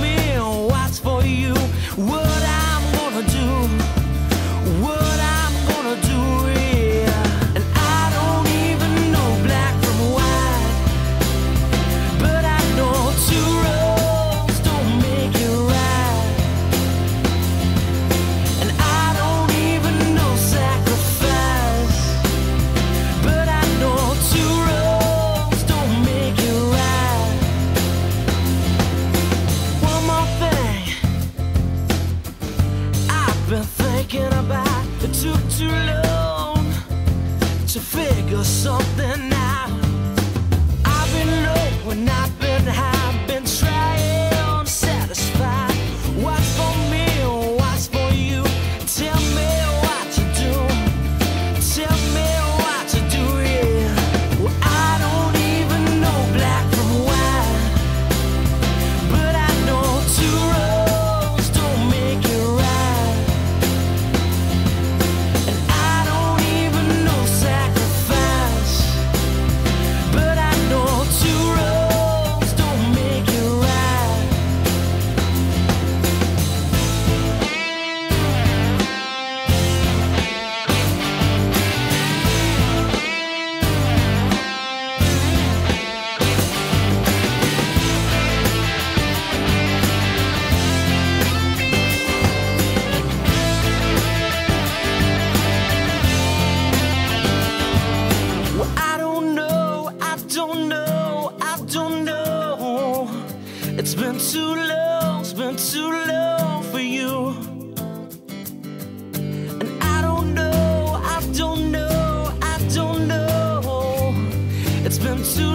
me what's for you. Whoa. thinking about. It took too long to figure something out. It's been too long, it's been too long for you. And I don't know, I don't know, I don't know. It's been too